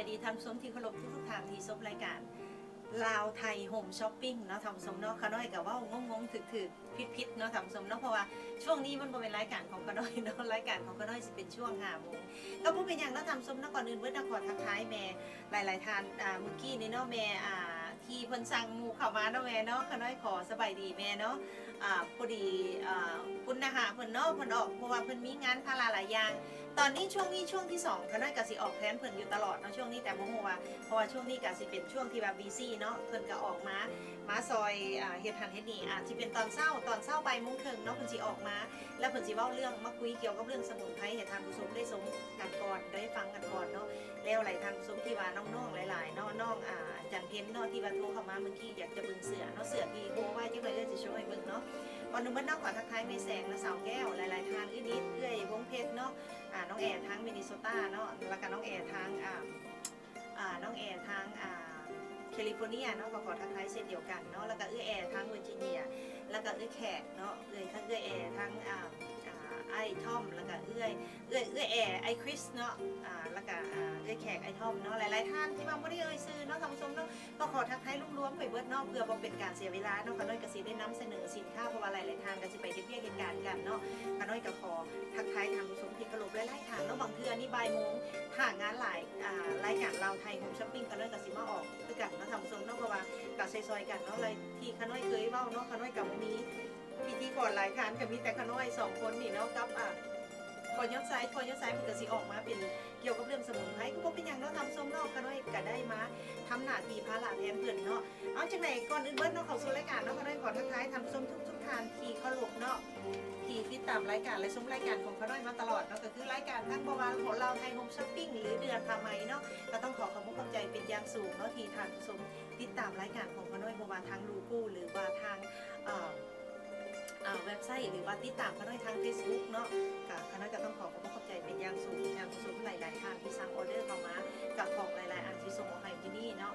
ายดีทำสมที่เคารพทุกๆทางที่ซบรายการลาวไทยโฮมช้อปปิ้งเนาะทำสมเนาะขาน้อยกับว่างงงๆถึกๆพิษเนาะทำสมเนาะเพราะว่าช่วงนี้มันเป็นรายการของขาน้อยเนาะรายการของขาน้อยสิเป็นช่วงหาโมงก็พูดเป็นอย่างเนาะทำสมเนาะก่อนอื่นเบิดนะขอทักทายแม่หลาย ๆทานอ่ามื่อกี้นี่เนาะแม่อ่าที่เพิ่นสั่งหมูเข้ามาเนาะแม่เนาะขาน้อยขอสบายดีแม่เนาะอ่าพอดีอ่าคุณนะคะเพิ่นเนาะเพิ่นออกเพราะว่าเพิ่นมีงานพาราหลายอย่าง ตอนนี้ช่วงนี้ช่วงที่2ก็น่าจะสิออกแพลนเพิ่นอยู่ตลอดเนาะช่วงนี้แต่โมโหว่าเพราะว่าช่วงนี้ก็สิเป็นช่วงที่แบบบีซี่เนาะเพิ่นก็ออกมามาซอยเฮ็ดหันเฮ็ดนี่อาจสิเป็นตอนเช้าตอนเช้าบ่ายโมงครึ่งเนาะเพิ่นสิออกมา แล้วเพิ่นสิเว้าเรื่องมาคุยเกี่ยวกับเรื่องสมุนไพรให้ทานผู้ชมได้สมกันก่อนได้ฟังกันก่อนเนาะแล้วหลายทานผู้ชมที่ว่าน้องๆหลายๆเนาะน้องอ่าจันเพ็ญเนาะที่ว่าโทรเข้ามาเมื่อกี้อยากจะเบิ่งเสือเนาะเสือที่โทรไว้จังได๋เอ้ยสิช่วยเบิ่งเนาะก่อนนึงเบิ่งเนาะขอทักทายแม่แสงและสาวแก้วหลายๆทานอื้อนิดเอื้อยวงเพชรเนาะ น้องแอร์ทั้งมินนิโซตาเนาะแล้วก็น้องแอร์ทั้งอ่าอ่าน้องแอร์ทั้งอ่าแคลิฟอร์เนียเนาะก็ขอทักทายเช่นเดียวกันเนาะแล้วก็เอื้อแอร์ทั้งเวอร์จิเนีย แล้วก็เอื้อแขกเนาะเอื้อทั้งเอื้อแอร์ทั้งอ่า ไอ้ทอมแล้วก็เอื้อยเอื้อยเอื้อแอร์ไอ้คริสเนาะอ่าแล้วก็เอื้อยแขกไอ้ทอมเนาะหลายๆท่านที่ว่าไม่ได้เอ่ยซื้อเนาะทำชมเนาะก็ขอทักทายรวมๆไปเบิดเนาะเพื่อบ่เป็นการเสียเวลาเนาะขน้อยกสิได้นำเสนอสินค้าเพราะว่าหลายๆทางก็สิไปเฮ็ดเวียกเหตุการณ์กันเนาะขน้อยก็ขอทักทายทางผู้ชมที่เคารพและไล่ทางแล้วบางเทื่อนี่บ่ายโมงถ้างานหลายอ่ารายการเราไทยโฮมช้อปปิ้งขน้อยก็สิมาออกคือกันเนาะทำชมเนาะเพราะว่าก็ซอยๆกันเนาะอะไรที่ขน้อยเคยเว้าเนาะขน้อยกับมี ก่อนหลายทานก็มีแต่ขน้อยสองคนนี่เนาะกับอะพอยอดไซด์พอยอดไซด์มันก็สิออกมาเป็นเกี่ยวกับเรื่องสมุนไพรก็บ่เป็นหยังเนาะทำส้มนาะขน้อยก็ได้มาทำหน้าที่พาลาแทนเพิ่นเนาะเอาจังไหนก่อนอื่นเบิดเนาะเข้าสู่รายการเนาะขน้อยขอทักทายทำส้มทุกๆทานทีเคารพเนาะทีติดตามรายการและชมรายการของเขาน้อยมาตลอดเนาะก็คือรายการทั้งบวารของเราไทยโฮมช้อปปิ้งหรือเดือนพาไมเนาะก็ต้องขอขอบคุณขอบใจเป็นอย่างสูงเนาะที่ทานผู้ชมติดตามรายการของเขาน้อยบวาทางลูกูหรือว่าทาง เอ่อเว็บไซต์หรือว่าติดตามเขาด้วยทาง Facebook เนาะก็เขาน้อยก็ต้องขอขอบคุณขอบใจเป็นอย่างสูงทางผู้ชมหลาย ๆ ท่านที่สั่งออเดอร์เข้ามากับของหลาย ๆ อันที่ส่งออกให้ที่นี่เนาะ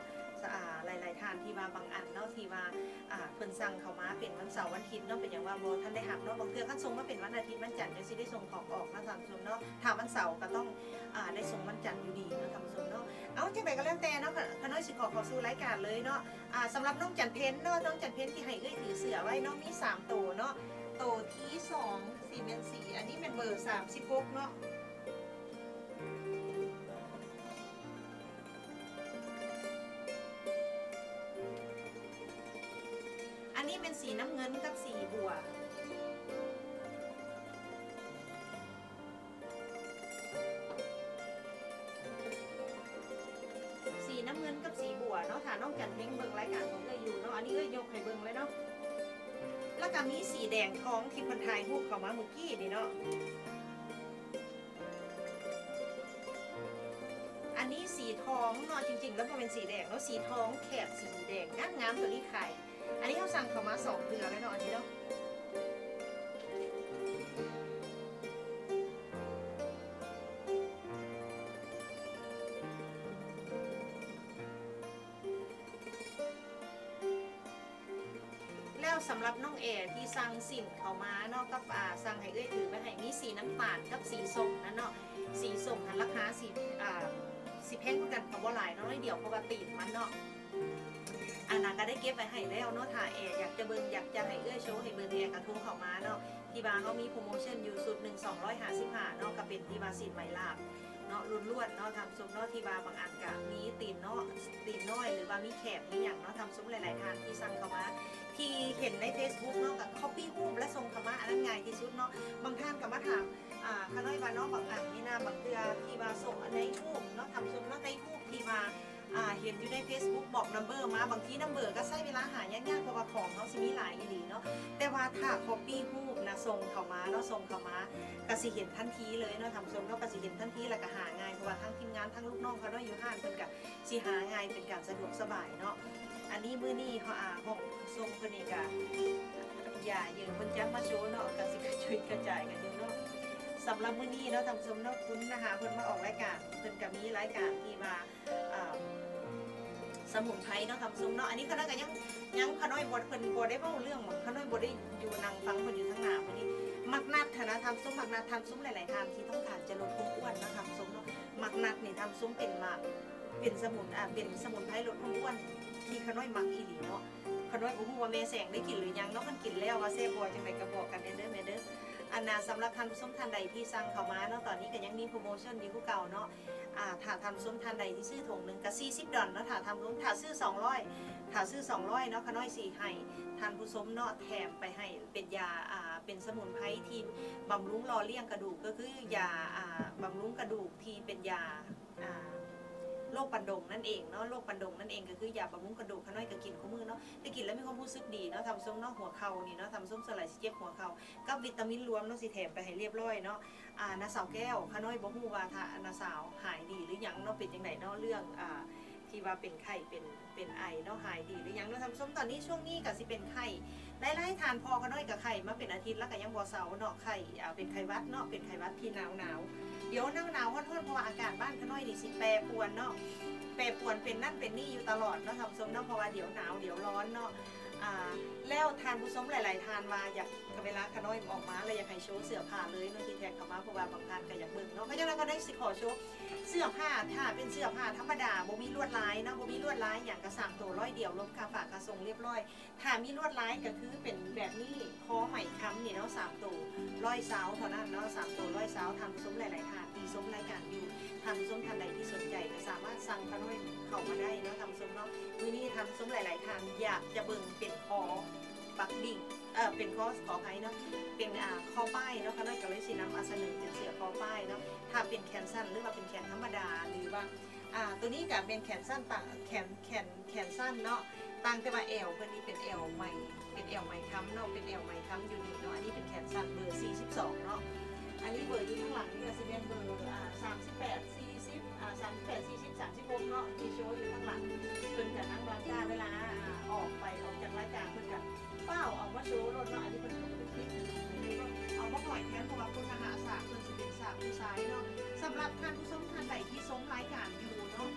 หลายๆท่านที่ว่าบางอันเนาะที่ว่าอ่าเพิ่นสั่งเขามาเป็นวันเสาร์วันอาทิตย์เนาะเป็นอย่างว่าโบท่านได้หับเนาะบางเทื่อท่านส่งมาเป็นวันอาทิตย์วันจันทร์จังสิได้ส่งของออกนะท่านผู้ชมเนาะถ้าวันเสาร์ก็ต้องอ่าได้ส่งวันจันทร์อยู่ดีเนาะท่านผู้ชมเนาะเอาจังไดก็แล้วแต่เนาะขน้อยสิขอเข้าสู่รายการเลยเนาะอ่าสำหรับน้องจันเพ็ญเนาะน้องจันเพ็ญที่ให้เอ้ยถือเสือไว้เนาะมีสามตัวเนาะตัวที่สองสีเมนสีอันนี้เป็นเบอร์36เนาะ นี้เป็นสีน้ำเงินกับสีบัว สีน้ำเงินกับสีบัวเนาะถ้าน้องจันเพ่งเบิ่งรายการของเอ้ยอยู่เนาะอันนี้เอ้ยยกให้เบิ่งเลยเนาะแล้วก็มีสีแดงทองที่คนไทยพูดเข้ามาเมื่อกี้นี่เนาะอันนี้สีทองเนาะจริง ๆ แล้วมันเป็นสีแดงแล้วสีทองแคบสีแดงงามงามตัวนี้ไข่ อันนี้เขาสั่งเขามาสองเดือนแล้วเนาะอันนี้เนาะแล้วสำหรับน้องแอร์ที่สั่งสินเขามาเนาะกับอ่าสั่งให้เอ้ยถือไปให้มีสีน้ำตาลกับสีส้มนะเนาะสีส้มหันราคาสีอ่าสีแพงกว่ากันกับว่าหลายเนาะน้อยเดียวเพราะว่าตีนมันเนาะ นนั้นก็ได้เก็บไปให้แล้วเนาะถ้าแอร์อยากจะเบิ่งอยากจะให้เอื้อโชว์ให้เบิ่งแอร์กระทุ่งเข้ามาเนาะที่บาร์เขามีโปรโมชั่นอยู่สุดหนึ่งสองร้อยห้าสิบห้าเนาะก็เป็นที่บาร์สินไหมลาบเนาะรุ่นลวดเนาะทำซุ้มเนาะที่บาบางอันกะมีตีนเนาะตีนน้อยหรือว่ามีแคบมีอย่างเนาะทำซุ้มหลายๆทานที่สั่งเข้ามาที่เห็นใน Facebook เนาะกับ copy รูปและส่งเข้ามาอันนั้นง่ายที่สุดเนาะบางท่านก็มาถามอ่าข้าน้อยว่าเนาะบางอันนี่นะบางเทือที่ว่าส่งอันในรูปเนาะทำซุ้มเนาะในรูปที่ว่า อ่าเห็นอยู่ใน Facebook บอกนัมเบอร์มา บางทีนัมเบอร์ก็ใช้เวลาหายากๆเพราะว่าของเขาสิมีหลายอีหลีเนาะแต่ว่าถ้า copy รูปนะส่งเข้ามาเนาะส่งเข้ามาก็สิเห็นทันทีเลยเนาะทำส่งเนาก็สิเห็นทันทีแล้วก็หาง่ายเพราะว่าทั้งทีมงานทั้งลูกน้องเขาเนาะอยู่ห้านเพิ่นก็สิหาง่ายเป็นการสะดวกสบายเนาะอันนี้มื้อนี้เขาอ่าห้องส่งเพิ่นนี่ก็อย่ายืนเพิ่นจะมาโชว์เนาะก็สิกระจุยกระจายกัน สำหรับมื้อนี้เนาะทำสมเนาะคุณนะคะเพิ่นมาออกรายการเพิ่นก็มีรายการที่มาสมุนไพรเนาะทำซุ้มเนาะอันนี้คณะก็ยังยังขน้อยบดเพิ่นบดได้เว้าเรื่องหมดขน้อยบดได้อยู่นั่งฟังเพิ่นอยู่ทั้งหน้าวันนี้มักนัดนะทำซุ้มมักนัดทำซุ้มหลายๆทานที่ต้องการจะลดความอ้วนนะทำซุ้มเนาะมักนัดนี่ทำซุ้มเป็นหมากเป็นสมุนอ่าเป็นสมุนไพรลดความอ้วนที่ขน้อยมักอีหลีเนาะขน้อยบ่ฮู้ว่าแม่แสงได้กินหรือยังเนาะมันกินแล้วว่าแซ่บบ่จังไดก็บอกกันเด้อแม่เด้อ อันน่ะสำหรับท่านผู้ชมท่านใดที่สั่งเข้ามาเนาะตอนนี้ก็ยังมีโปรโมชั่นอยู่คือเก่าเนาะอ่าถ้าท่านผู้ชมท่านใดที่ซื้อถุงหนึ่งก็40ดอลเนาะถ้าท่านผู้ชมถ้าซื้อ 200ถ้าซื้อ 200เนาะขน้อยสิให้ท่านผู้ชมเนาะแถมไปให้เป็นยาอ่าเป็นสมุนไพรที่บำรุงหล่อเลี้ยงกระดูกก็คือยาอ่าบำรุงกระดูกที่เป็นยาอ่า โรคปันดงนั่นเองเนาะโรคปันดงนั่นเองก็คือยาบำรุงกระดูกขน้อยก็กินข้อมือเนาะได้กินแล้วมีความรู้สึกดีเนาะทำส้มเนาะหัวเข่านี่เนาะทำส้มสลายสิเจ็บหัวเข่ากับวิตามินรวมเนาะสิแถมไปให้เรียบร้อยเนาะอ่านาสาวแก้วขน้อยบ่ฮู้ว่าถ้านาสาวหายดีหรือยังเนาะเป็นจังไดเนาะเรื่องอ่าที่ว่าเป็นไข้เป็นเป็นไอเนาะหายดีหรือยังเนาะทำส้มตอนนี้ช่วงนี้ก็สิเป็นไข้ไล่ๆทานพอขน้อยกับไข้มาเป็นอาทิตย์แล้วก็ยังบ่เซาเนาะไข่เป็นไข้วัดเนาะเป็นไข้วัดที่หนาวหนาวเดี๋ยวหนาวหนาวๆฮ้อนๆเพราะว่าอากาศบ้านขน้อยนี่สิแปรปรวนเนาะแปรปรวนเป็นนั่นเป็นนี่อยู่ตลอดเนาะทำส้มเนาะเพราะว่าเดี๋ยวหนาวเดี๋ยวร้อนเนาะ แล้วทานผู้สมหลาย ๆ ทานมาอยากเวลาขน้อยออกมาเลยอยากให้โชว์เสื้อผ้าเลยเนาะที่แท็กเข้ามาเพราะว่าบางทานก็อยากเบิ่งเนาะเพราะฉะนั้นก็ได้สิขอโชว์เสื้อผ้าถ้าเป็นเสื้อผ้าธรรมดาบ่มีลวดลายนะบ่มีลวดลายอย่างกระสังตัวร้อยเดียวลบคาฝากกระส่งเรียบร้อย ถ้ามีลวดลายก็คือเป็นแบบนี้คอไหมค้ำนี่เนาะสามตัวร้อยเสาเท่านั้นเนาะสามตัวร้อยเสาทำผู้สมหลาย ๆ ทานมีสมรายการอยู่ ทำส้มทันใดที่สนใจก็สามารถสั่งกันไว้เข้ามาได้เนาะทำส้มเนาะมื้อนี้ทำส้มหลาย ๆ ทางอยากจะเบิ่งเป็นคอปักดิ่งเออเป็นคอขออภัยเนาะเป็นอ่าคอป้ายเนาะค่ะน้อยก็เลยสินำอาสนึงเป็นเสือคอป้ายเนาะถ้าเป็นแขนสั้นหรือว่าเป็นแขนธรรมดาหรือว่าอ่าตัวนี้ก็เป็นแขนสั้นต่างแขนแขนแขนสั้นเนาะต่างแต่ว่าเอวเพิ่นนี่เป็นเอวใหม่เป็นเอวใหม่ค้ำเนาะเป็นเอวใหม่ค้ำอยู่นี่เนาะอันนี้เป็นแขนสั้นเบอร์42เนาะอันนี้เบอร์อยู่ข้างหลังนี่ก็จะเป็นเบอร์อ่าสามสิบแปดสี่สิบอ่าสามสิบแปดสี่สิบสามสิบหกเนาะที่โชว์อยู่ข้างหลังเพิ่นกับนั่งร้านกาเวลาออกไปออกจากรายการเพิ่นกับเป้าเอามาโชว์รถเนาะอันนี้เพิ่นก็เป็นคลิปเอามาปล่อยแทนเพราะว่าคนมหาศาสตร์เพิ่นสิเป็นศาสตร์ผู้ชายเนาะสำหรับท่านผู้ชมท่านใดที่ชมรายการอยู่เนาะ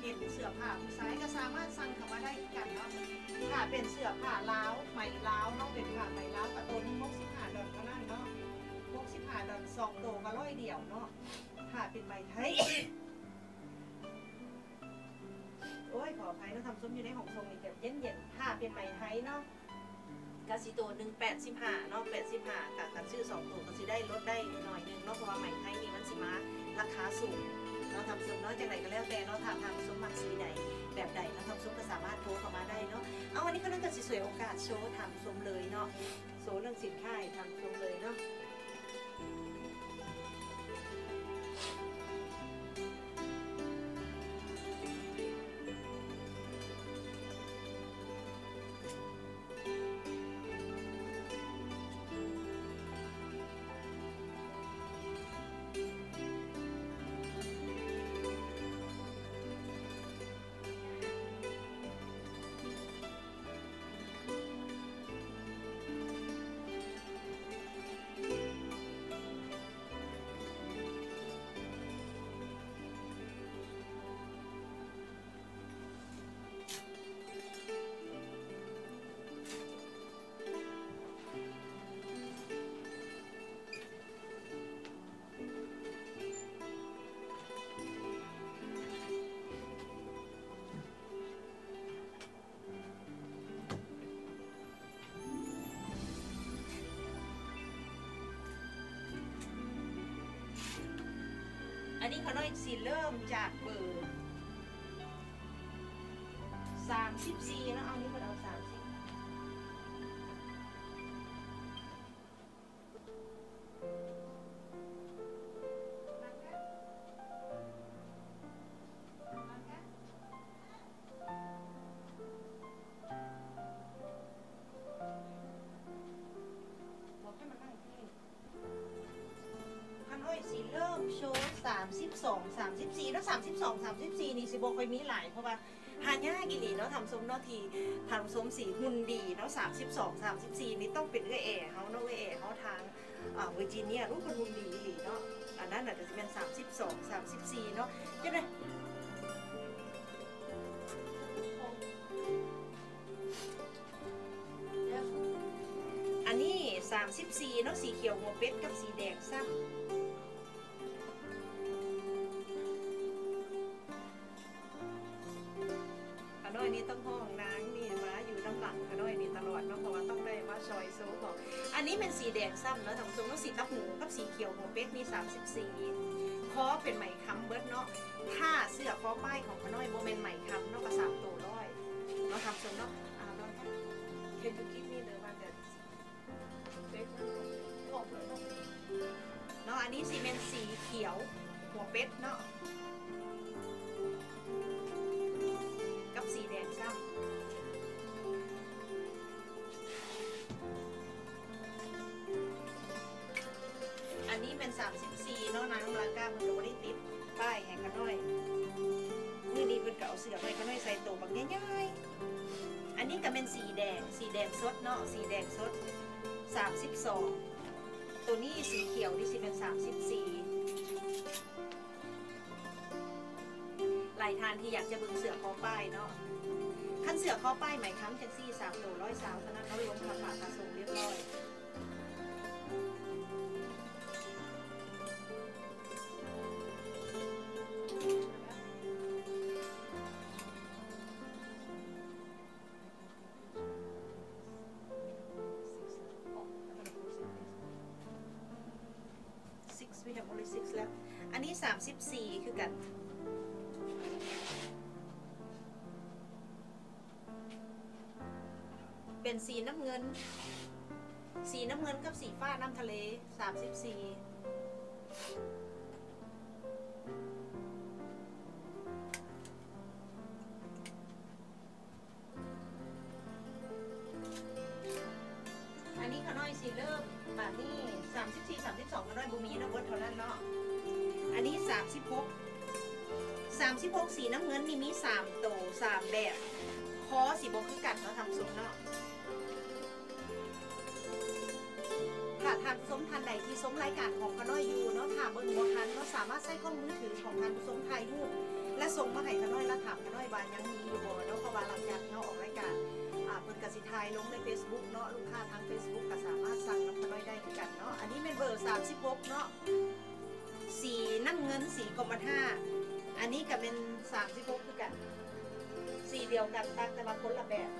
เห็นเสื้อผ้าผู้ชายก็สามารถสั่งเข้ามาได้อีกกันเนาะถ้าเป็นเสื้อผ้าล้าวไหมล้าวเนาะเป็นผ้าไหมล้าวกระตุ้นมกสิบห้าดอลเท่านั้นเนาะพวกสิบหาดอนสองโตก็ร้อยเดียวเนาะถ้าเป็นใบไทย ขออภัยเนาะทำส้มอยู่ในของทรงนี่แบบเย็นๆถ้าเป็นใบไทยเนาะกาสิโตหนึ่งแปดสิบห้าเนาะแปดสิบห้ากับการซื้อสองตัวก็สิได้ลดได้หน่อยหนึงเนาะเพราะว่าไหมไทยนี่มันสิมาราคาสูงเนาะทำส้มเนาะจังไหนก็แล้วแต่เนาะถ้าทำส้มมักสีใดแบบใดเนาะทำส้มก็สามารถโทรเข้ามาได้เนาะเอาวันนี้ก็น่าจะสิสวยโอกาสโชว์ทำส้มเลยเนาะโชว์เรื่องสินค้าทำส้มเลยเนาะ อันนี้เขาน้อยสิเริ่มจากเบอร์สามสิบสี่แล้วเอานี้ายเพราะว่าหายากอีหลีเนาะทำส้มเนาะทีทำส้มสีหุ่นดีเนาะสามสิบสองสามสิบสี่นี่ต้องเป็นเอื้อเขาเนาะเอื้อเขาทางอ่าเวอร์จิเนียรูปคนหุ่นดีอีหลีเนาะอันนั้นอาจจะเป็นสามสิบสองสามสิบสี่เนาะจะได้อันนี้สามสิบสี่เนาะสีเขียวหัวเป็ดกับสีแดงซ้ำ กับสีเขียวหัวเป็ดมี 34คอเป็นไหมคำเบิร์ดเนาะถ้าเสื้อคอป้ายของขน้อยโมเมนไหมคำเนาะก็สามตัวร้อยเนาะทำทรงเนาะอ่าลองค่ะ Can you give me the one that เนาะอันนี้ซีเมนต์สีเขียวหัวเป็ดเนาะกับสีแดงซ้ำ เป็น 34เนาะนางลากามันก็บ่ได้ติดป้ายให้กันหน่อยมือนี้เป็นเก่าเสือไปกันหน่อยใส่ตัวบักง่ายๆอันนี้ก็เป็นสีแดง สีแดงสดเนาะสีแดงสด 32 ตัวนี้สีเขียวนี่สิเป็น 34หลายทานที่อยากจะเบึงเสือคอป้ายเนาะขั้นเสือคอป้ายไหมค้ำจังซี่สามตัวร้อยสาวเท่านั้นเขาลงคำฝากกระส่งเรียบร้อย สีน้ำเงินกับสีฟ้าน้ำทะเล 34 4กรมท่าอันนี้กับเป็นสามสิบ36คือกันสีเดียวกันตักแต่ละคนละแบบ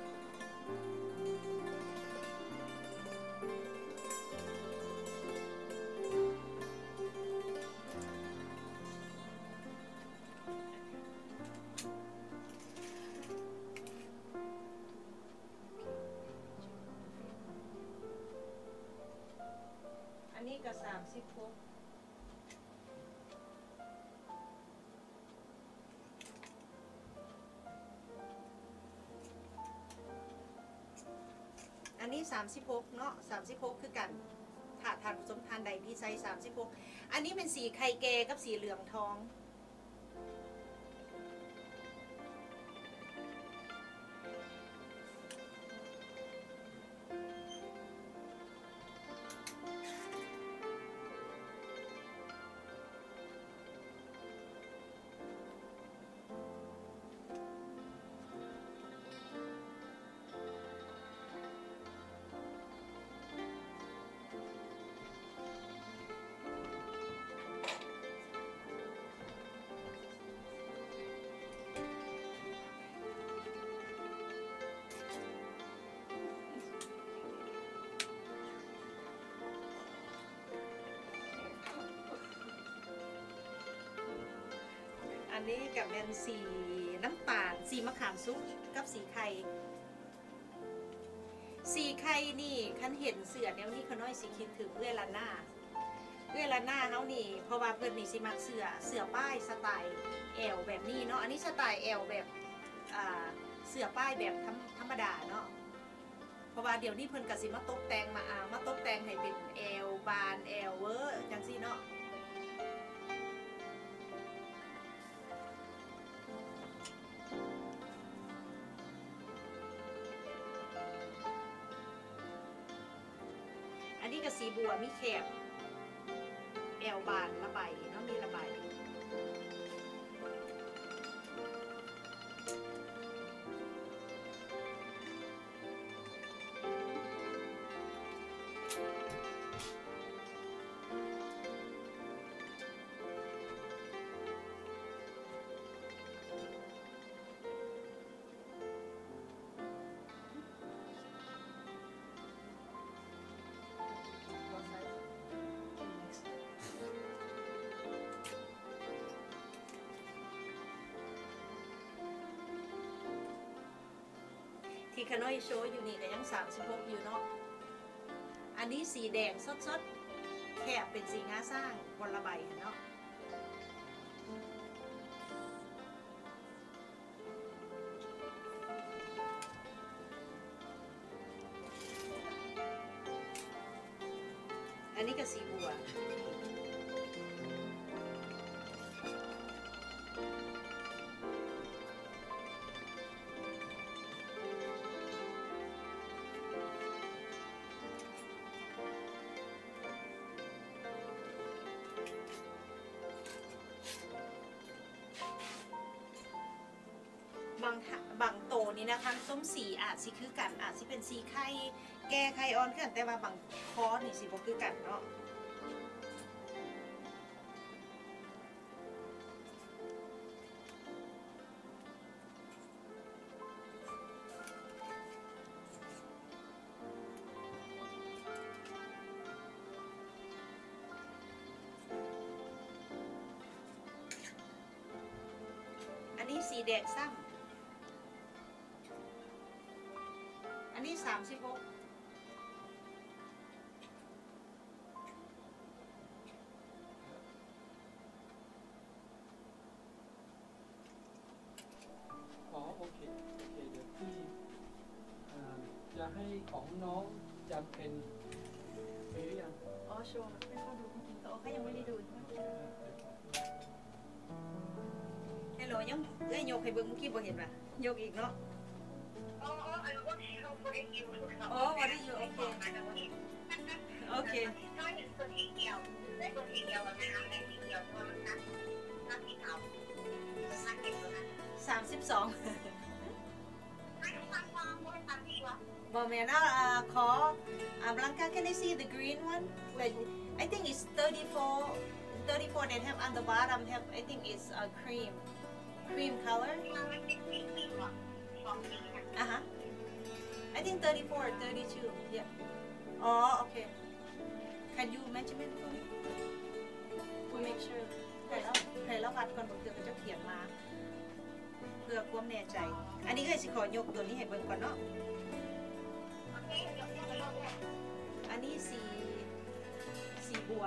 36 เนาะ36 คือกันถาดทานผสมทานใดที่ใช้36 อันนี้เป็นสีไข่แกกับสีเหลืองทอง อันนี้กับเป็นสีน้ำตาล สีมะขามซุปกับสีไข่ สีไข่นี่คันเห็นเสือแนวนี้เขาน้อยสิคิดถึงเวลาหน้า เวลาหน้าเขานี่เพราะว่าเพิ่อนนี่สิมักเสือเสือป้ายสไตล์แอลแบบนี้เนาะ อันนี้สไตล์แอลแบบเสือป้ายแบบธรรมธรรมดาเนาะเพราะว่าเดี๋ยวนี้เพิ่นก็สิมาตกแต่งมาอามาตกแต่งให้เป็นแอลบานแอลเวอร์จังซี่เนาะ ตัวมีแคบแอลบานระบายเนาะมี ที่ขน้อยโชว์อยู่นี่ก็ยัง36อยู่เนาะ อันนี้สีแดงสดๆแคบเป็นสีงาสร้างบนระใบหั่นเนาะ บางบางโตนี่นะคะส้มสีอาจสิคือกันอาจสิเป็นสีไข่แก่ไข่อ่อนคือกันแต่ว่าบางคอนี่สิบ่คือกันเนาะ สีแดงซ้ำอันนี้สามสิบหกอ๋อโอเคโอเคเดี๋ยวพี่อ่าจะให้ของน้องจำเป็นมีหรือยัง อ๋อชัวร์ไม่เข้าดูโอ้เขายังไม่ได้ดูฮั ลโหลยังเอ้ยยกให้เบิ่งเมื่อกี้บ่เห็นป่ะยกอีกเนาะ Oh, I what is your what is you? Oh, what is you? Okay. โอเคน้อยหนึ่งตัวสีเขียวและตัวสีเขียวมันน้ำแดงสีเขียวตัวมันน้ำน้ำสีขาวน้ำเขียวนะสามสิบสองไม่ฟังฟังไม่ฟังดีวะบอแมนอ่าขออ่า Blanca can I see the green one like I think it's 34 34 that have on the bottom have I think it's a cream cream color มันไม่เป็นสีเขียวสองสีนะ uh huh I think 34 32 yeah อ๋อ okay can you measurement for me to make sure ใครแล้วใครแล้ววัดก่อนผมเดี๋ยวเขาจะเขียนมา เพื่อความแน่ใจ อันนี้ก็สิขอยกตัวนี้ให้เบิ่งก่อนเนาะโอเคเดี๋ยวเราลองเนี่ยอันนี้สีสีบัว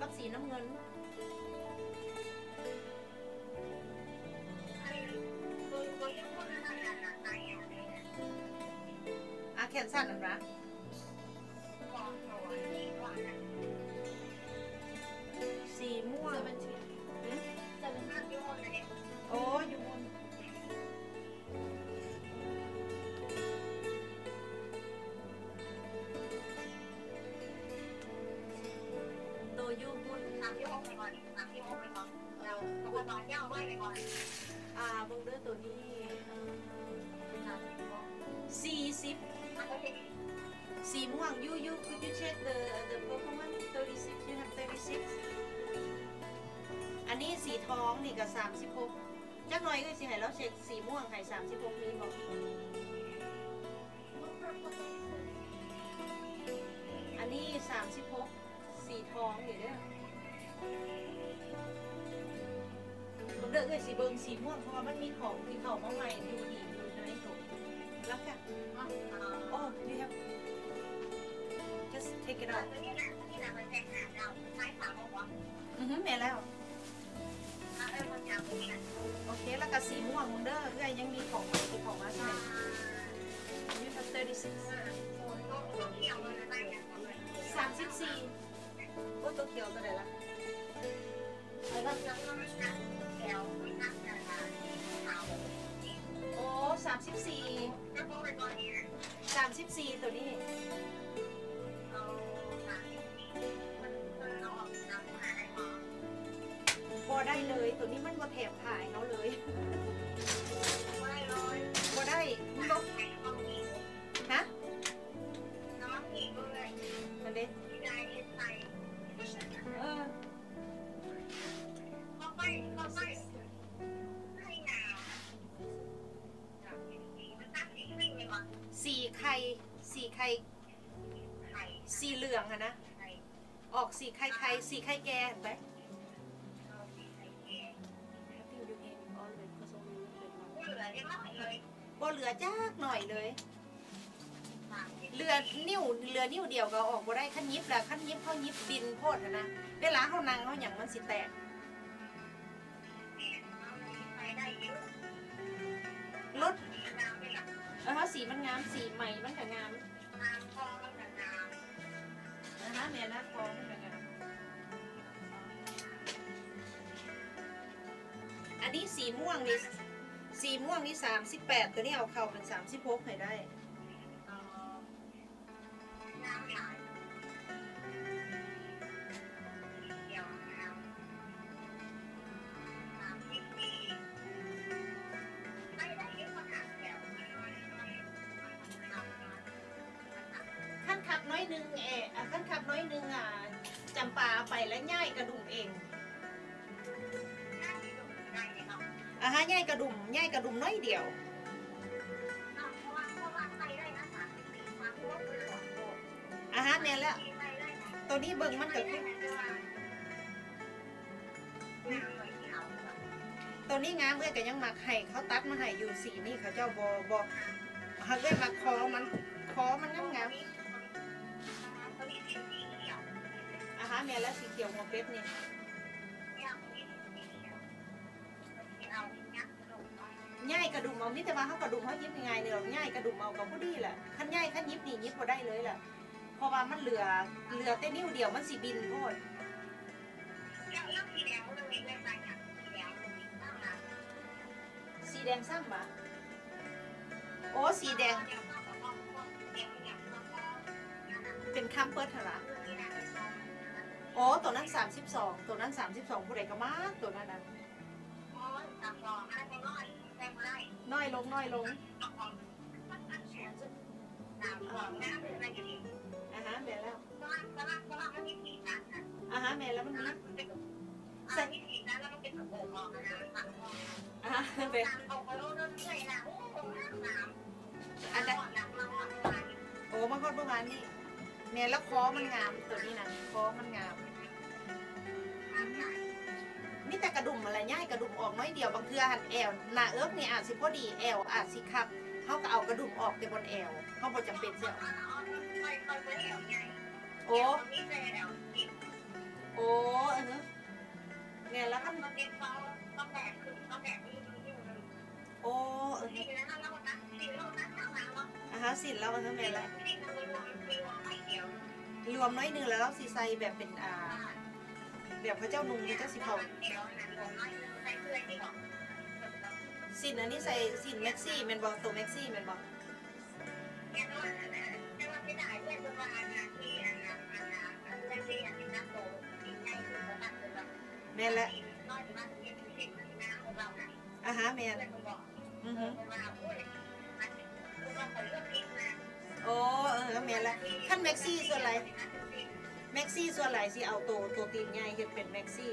กับสีน้ำเงิน อา นี่เด้อผมเลือกเลยสีเบิงสีม่วงเพราะว่ามันมีของที่เขามาใหม่ดูดีดูในถุงแล้วค่ะโอ้ you have just take it out นี่นะนี่นะมันแตกต่าเราใช้สามหัวอือฮึแม่แล้วโอเคแล้วก็สีม่วงเด้อเอื้อยังมีของมีของมาใช่ไหม you have 36สามสิบสี่ โอ้ตัวเขียวตัวไหนล่ะโอ้สามสิบสี่สามสิบสี่ตัวนี้ สีไข่ไข่สีไข่แก่เห็นไหม I think you aim always because only a little bit more. น้อยเลยบ่เหลือจักหน่อยเลยเหลือนิ้วเรือนิ้วเดียวก็ออกบ่ได้ขั้นยิบแล้วขั้นยิบเขายิบบินโพดนะเวลาเขานั่งเขาอย่างมันสิแตก ม่วงนี่สีม่วงนี่สามสิบแปดตัวนี้เอาเข่าเป็นสามสิบหกให้ได้ ก็ยังมักให้เขาตัดมาให้อยู่สีนี่เขาเจ้าบอบอฮักเอ้ยมักคอมันคอมันงามงามอะฮะแม่นแล้วสีเขียวหัวเป็ดนี่ย่ายกระดุมเอามิแต่ว่าเขากระดุมเขายิบยังไงเนี่ยหรอกย่ายกระดุมเอากับผู้ดีแหละขั้นย่ายขั้นยิบนี่ยิบพอได้เลยแหละเพราะว่ามันเหลือเหลือแต่นิ้วเดียวมันสีบินโพด แดงซ้ำปะโอ้สีแดง เป็นคำเปิดเถอะโอ้ตัวนั้น32ตัวนั้น32ผู้ใดก็มาตัวนั้นนะน้อยลงน้อยลงอ่าฮะแม่แล้วอ่าฮะแม่แล้วมัน มีอ่าฮะแม่อันนั้นโอ้มาฮอดประมาณนี้แม่ยแล้วคอมันงามตัวนี้นะคอมันงามมีแต่กระดุมอะไรง่ายกระดุมออกน้อยเดียวบางเทือหันแอวหน้าเอิบนี่ยอาจสิพอดีแอวอาจสิคับเขาก็เอากระดุมออกแต่บนแอวเขาบ่จำเป็นเสียโอ้โอ้เออ แม่แล้วคันโอ้เอออ่าฮะสินแล้วเออแม่แล้วแม่ละรวมน้อยหนึงแล้วเราสิใส่แบบเป็นอ่าแบบพระเจ้านุงเจ้าสิเขาสินอันนี้ใส่สินแม็กซี่แมนบอกตัวแม็กซี่แมนบอกแม่น และอ่าฮะแม่นอือฮึโอ้เออแม่นและขั้นแม็กซี่ส่วนไรแม็กซี่ส่วนไรสิเอาตัวตัวตีนใหญ่เฮ็ดเป็นแม็กซี่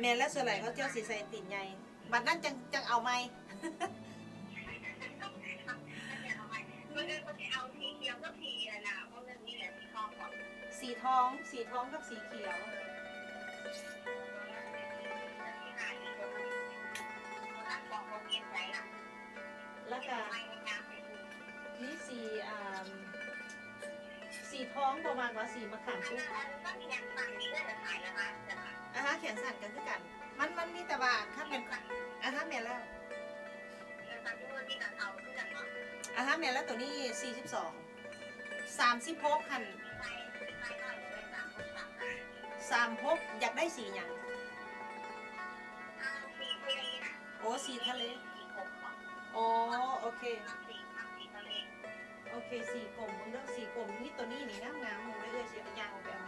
แม่นและส่วนไรเขาเจ้าสิใส่ตีนใหญ่บัดนั้นจังจังเอาไหม ทอง สีทองกับสีเขียว แล้วก็นี่สีอ่าสีทองประมาณว่าสีมะขามชุบอะฮะแขนสั่นกันคือกัน มันมันมีแต่ว่าขั้นเป็นอะฮะแม่นแล้วอะฮะแม่นแล้วตัวนี้สี่สิบสองสามสิบหกคัน สามหกอยากได้สีหยังโอ้สีทะเลโอ้โอเค โอเคสีกลมมึงเลือกสีกลมนี่ตัวนี้นี่งามงามมึงได้เลยเสียยางออกไปเอาในเบื้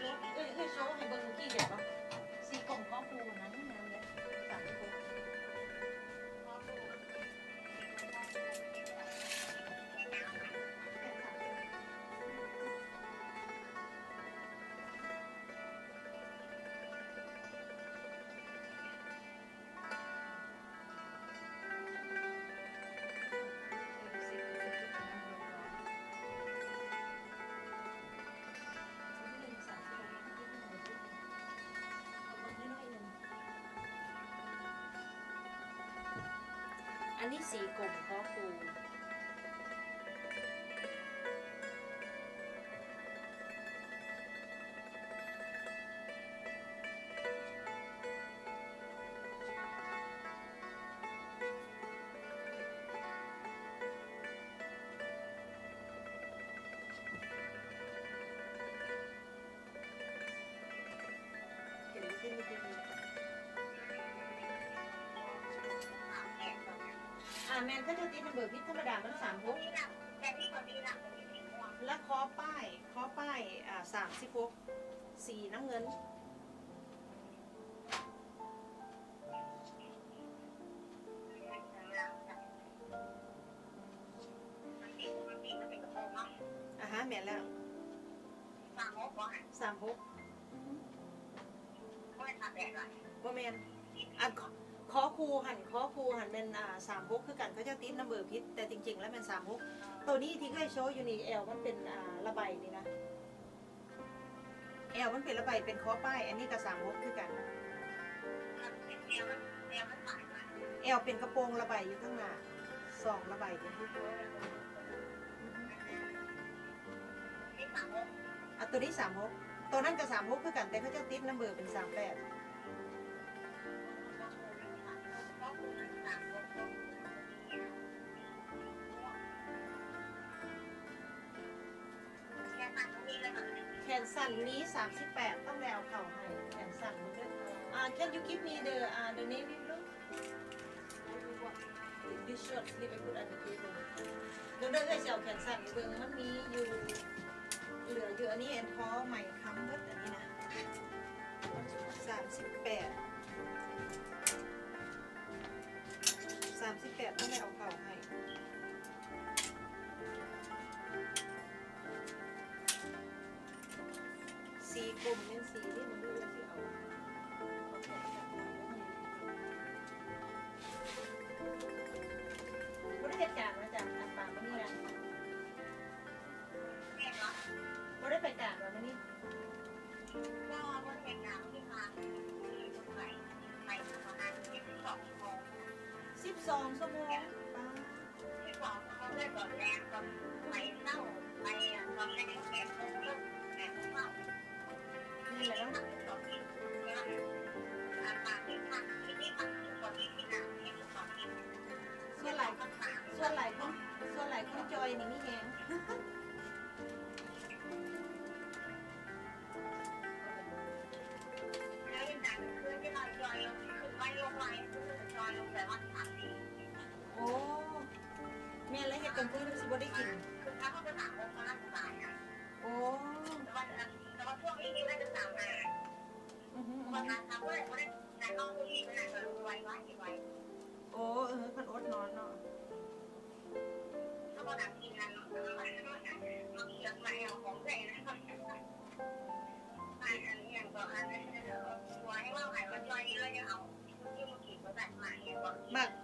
số, cái số hay bưng chi vậy không? Si không có phù nắng nè, tặng cô? อันนี้สีกลมคอคูเห็นที่เมื่อ อ่าแมนก็จะติดนัมเบอร์พิษธรรมดามันสามหกแต่ที่คนที่หลังเป็นสีม่วงและคอป้ายคอป้ายอ่าสามสิบหกสีน้ำเงินมันสีมันสีมันเป็นกระโปรงเนาะอ่าฮะแมนแล้วสามโมกว่าสามหกก็ไม่ทำแบบไรว่าแมนอัน คคอคูหันคอคูหันเป็นอ่าสามหกคือกันเขาจะติดนัมเบอร์พิษแต่จริง ๆ แล้วเป็นสามหกตัวนี้ที่เคยโชว์อยู่นี่แอลมันเป็นอ่าระบายนี่นะแอลมันเป็นระบายเป็นคอป้าย อันนี้ก็สามหกคือกันเดียวมันเดียวมันสายมาแอลเป็นกระโปรงระบายอยู่ข้างหน้าสองระบายอยู่ที่ตัวที่สามโมกอะตัวนี้สามหกตัวนั้นก็สามหกคือกันแต่เขาจะติดนัมเบอร์เป็นสามแปด สั้นนี้ 38 ต้องแล้วเข่าให้แขนสั้นมันก็อ่า can you give me the uh, the navy blue this shirt sleep I put at the table เดี๋ยวเดี๋ยวเอ้ยสิเซลแขนสั้นเบิ่งมันมีอยู่เหลืออยู่อันนี้เอ็นพอใหม่ค้ำเบิดอันนี้นะ 38 38ต้องแล้วเข่าให้ สีกลมเป็นสีที่มันเลือกที่เอาบไว้บริเหตุการณ์มาจากอันปากมันนี่นะเนี่ยเนาะบริไปการมามันนี่ก็วันเหตุการณ์ที่มาคือไปไปประมาณสิบสองชั่วโมงสิบสองชั่วโมงสิบสองชั่วโมงเลยตอนแรกตอนไปเล่าไปตอนแรกแก บ่ได้กินคือถ้าเขาจะถามว่าเขาน่าสบายนะโอ้แต่ว่าแต่ว่าช่วงนี้นี่น่าจะสามมาอือหือเพราะทางทางเพื่อนเขาได้แต่ต้องรีบไปไหนก็ไว้ไว้ไว้โอ้เออคนอดนอนเนาะถ้าพอหนังกินนั้นมันมันเขียนมาเอาของใส่นะอันอันนี้อย่างก็อันนี้ไว้ว่าหายว่าจอยนี้เราจะเอาที่มันขีดมาแบบใหม่เนี่ยว่าหมากทุก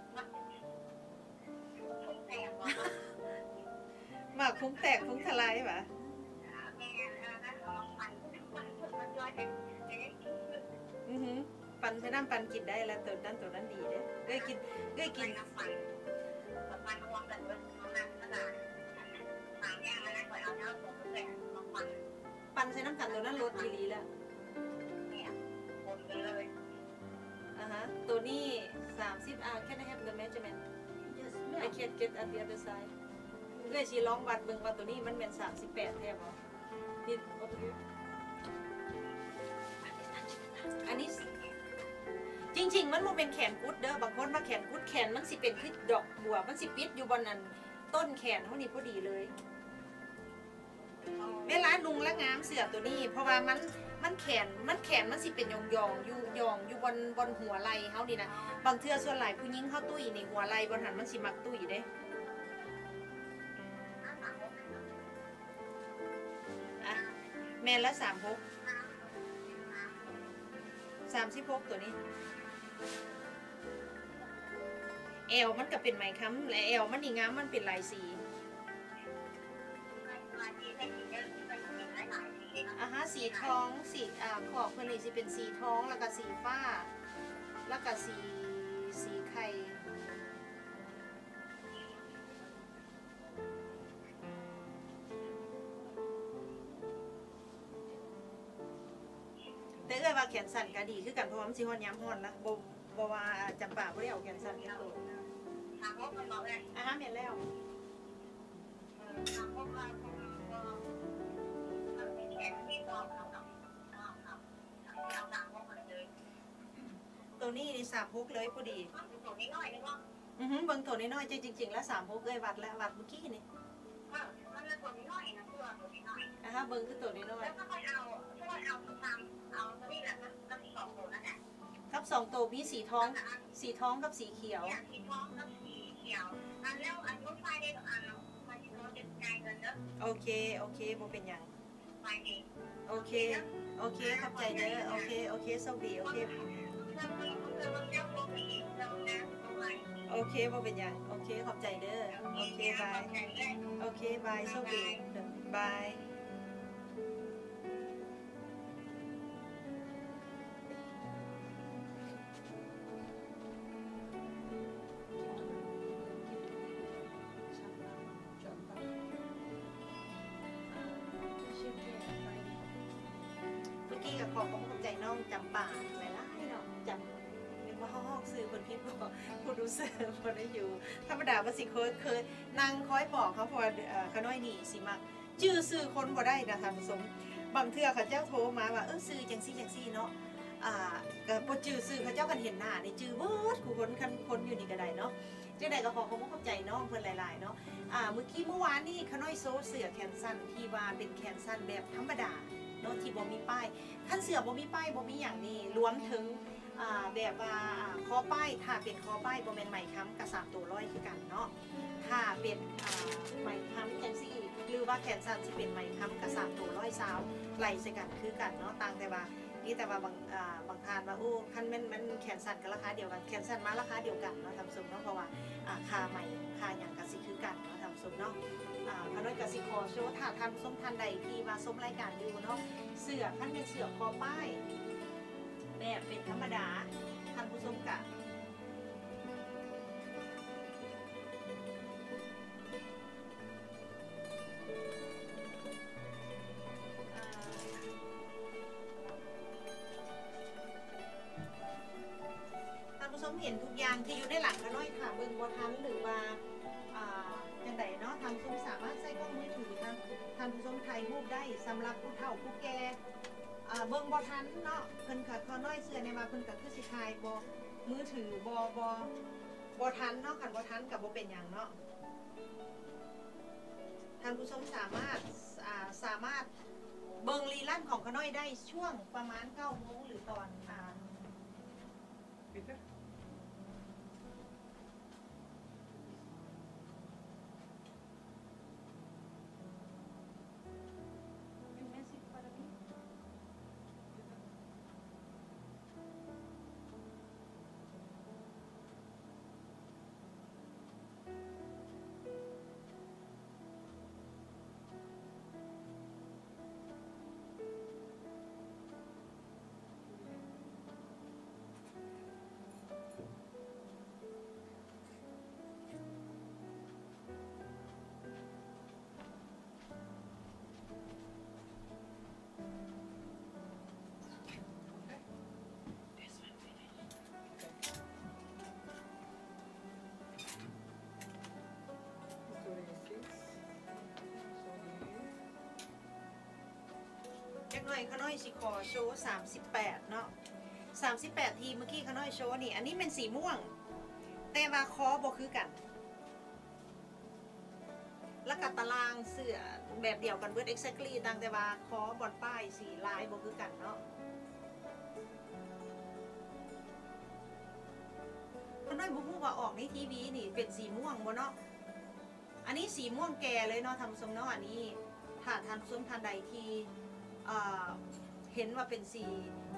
มากพุงแตกพุงทลายปะแม่นะเราปั่นปั่นมันจอยแต่แต่ยังกินอือหือปันใช้น้ำปันกินได้แล้วตัวนั้นตัวนั้นดีเด้เคยกินเคยกิกินนน้ำปั่นปั่นรวมกันเป็นประมาณขนาดสามอย่างแล้วนะก่อนเอาเท้าผมแต่มาปั่นปันใช้น้ำกันตัวนั้นลดอีหลีแล้วเนี่ยคนไปเลยอ่าฮะตัวนี้30อ่า can I have the measurement I can't get at the other side เอ้ยสิลองวัดเบิ่งว่าตัวนี้มันเป็น38แท้บ่นี่ over here อันนี้ จริง ๆ มันบ่เป็นแขนกุดเด้อบางคนมาแขนกุดแขนมันสิเป็นคือดอกบัว มันสิปิดอยู่บนนั้นต้นแขนเท่านี้พอดีเลยเวลาลุงและงามเสือตัวนี้ เพราะว่ามันมันแขนมันแขนมันสิเป็นยองยองๆอยู่ยองอยู่บนบนหัวไหล่เฮานี่นะบางเทื่อส่วนหลายผู้หญิงเฮาตุ้ยนี่หัวไหล่บนหันมันสิมักตุ้ยเด้ แม่นละสามหกสามสิบหกตัวนี้แอวมันก็เป็นไหมค้ำและแอวมันนี่งามมันเป็นลายสีอ่าฮะสีทองสีอ่าขอบเพื่อนนี่สิเป็นสีทองแล้วก็สีฟ้า แล้วก็สีสีไข่ แขนสั้นก็ดีคือกันเพราะว่ามันสิฮอนยามฮอนนะบ่บ่ว่าจำปาบ่ได้เอาแขนสั้นกันโตถามว่ามันบอกอะไรอะฮะแม่นแล้วถามว่ามันมันเป็นแขนที่บอกเรากับเรากับเราหนักว่ามันเลยตัวนี้นี่36เลยพอดีมันเป็นตัวนี้น้อยนึงว่าอือหือเบิ่งตัวน้อยๆจริงๆแล้ว36เอ้ยวัดแล้ววัดเมื่อกี้นี่เออมันเป็นตัวนี้น้อยนะตัวตัวนี้น้อยอะฮะเบิ่งคือตัวน้อยแล้วก็ค่อยเอา ค่อยเอาทำเอาตัวนี้แหละก็มีสองตัวนั่นแหละครับสองตัวมีสีท้อง สีท้องกับสีเขียวสีท้องกับสีเขียวอันแล้วอันนู้นไฟได้อันไฟเราจะจ่ายเงินเนอะโอเค โอเคบ่เป็นหยังไฟนี้โอเค โอเคขอบใจเด้อโอเค โอเคโชคดีโอเคโอเคบ่เป็นหยังโอเคขอบใจเด้อโอเคบายโอเคบายโชคดีเด้อบาย องซื้อคนพิษบอกผู้ดูเสือพอได้อยู่ ธรรมดาว่าสิเคยเคยนางคอยบอกเขาพอขาน้อยหนีสิมักจื้อซื้อคนบ่ได้นะท่านผู้ชมบางเทื่อเขาเจ้าโทรมาว่าเออซื้อจังซี่จังซี่เนาะอ่าก็บ่จื้อซื้อเขาเจ้ากันเห็นหน้านี่จื้อเบิดกูคนคันคนอยู่นี่ก็ได้เนาะจังได๋ก็ขอขอบคุณขอบใจน้องเพิ่นหลายๆเนาะอ่าเมื่อกี้เมื่อวานนี่ขาน้อยโซเสือแขนสั้นที่ว่าเป็นแขนสั้นแบบธรรมดาเนาะที่บ่มีป้ายขั้นเสือบ่มีป้ายบ่มีอย่างนี้รวมถึงอ่าแบบว่า อ่าคอป้ายถ้าเป็นคอป้ายบ่แม่นไหมค้ำกับสามตัวร้อยคือกันเนาะถ้าเป็นอ่าไหมค้ำจังซี่หรือว่าแขนสั้นสิเป็นไหมค้ำกับสามตัวร้อยสาวไหลใส่กันคือกันเนาะต่างแต่ว่านี่แต่ว่าบางบางทานว่าโอ้คันแม่นมันแขนสั้นก็ราคาเดียวกันแขนสั้นมาราคาเดียวกันเนาะทำสมเนาะเพราะว่าค่าไหม่ค่าหยังก็สิคือกันเนาะทำสมเนาะอ่าพน้อยกสิขอโชว์ถ้าท่านผู้ชมท่านใดที่มาชมรายการอยู่เนาะเสือท่านเป็นเสือคอป้ายแบบเป็นธรรมดา ท่านผู้ชมกะท่านผู้ชมเห็นทุกอย่างที่อยู่ในหลังกันน้อยค่ะเบิ่งบัทันหรือว่าอ่าจังไดเนาะท่านผู้ชมสามารถใช้กล้องมือถือทางท่านผู้ชมถ่ายรูปได้สำหรับผู้เฒ่าผู้แก่ เบิ่งบอทันเนาะเพิ่นก็เขาน้อยเสื้อในว่าเพิ่นก็คือสิทายบอมือถือบอบอบอทันเนาะคันบอทันกับบอเป็นอย่างเนาะท่านผู้ชมสามารถสามารถเบิ่งรีลั่นของขน้อยได้ช่วงประมาณ9โมงหรือตอนอ่า กหน่อยเขาน้อยสิขอโชว์38เนาะ38ทีเมื่อกี้เขาน้อยโชว์นี่อันนี้เป็นสีม่วง แต่ว่าคอบ่คือกัน แล้วก็ตารางเสื้อแบบเดียวกันเบิร์ด exactly ต่างแต่ว่าคอบอนป้ายสีลายบ่คือกันเนาะเขาน้อยบ่ฮู้ว่าออกในทีวีนี่เป็นสีม่วงบ่เนาะอันนี้สีม่วงแก่เลยเนาะทำสมเนาะอันนี้ถ้าทานส้มทานใดที เห็นว่าเป็นสี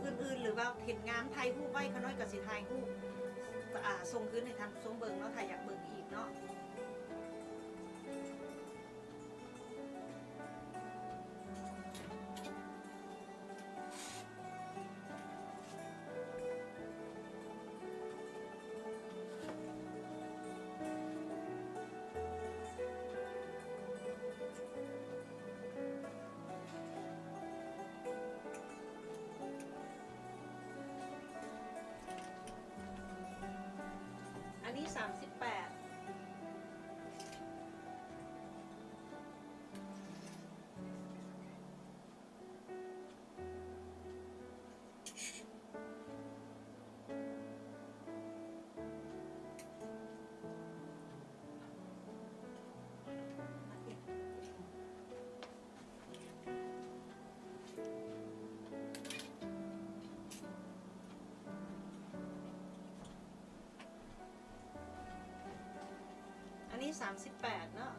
อื่น ๆ หรือว่าเห็นงามไทยรูปไว้ขน้อยกับสีไทยรูปอ่าส่งคืนให้ทานส้มเบิงเนาะถ่าอยากเบิงอีกเนาะ 这三十ามสิบแปดเนาะ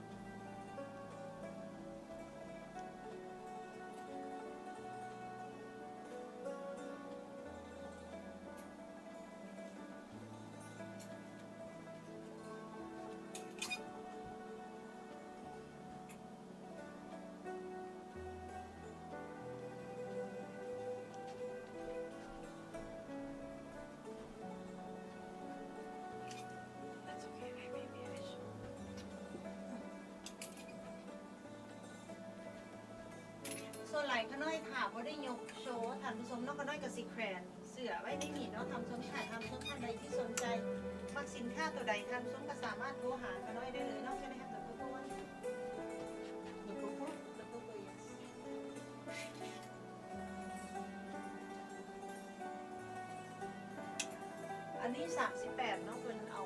ส่วนไหลขน้อยถามว่าได้ยกโชว์ท่านผู้ชมนอกขน้อยกับซีแครนเสือไว้ในนี่เนาะทำชมขายทำชมท่านใดที่สนใจมักสินค้าตัวใดท่านชมก็สามารถโทรหาขน้อยได้เลยเนอกใช่ไหมครับตัวตัววันตัวตัวตัวตัวตัว yes อันนี้ 38เนาะเพิ่นเอา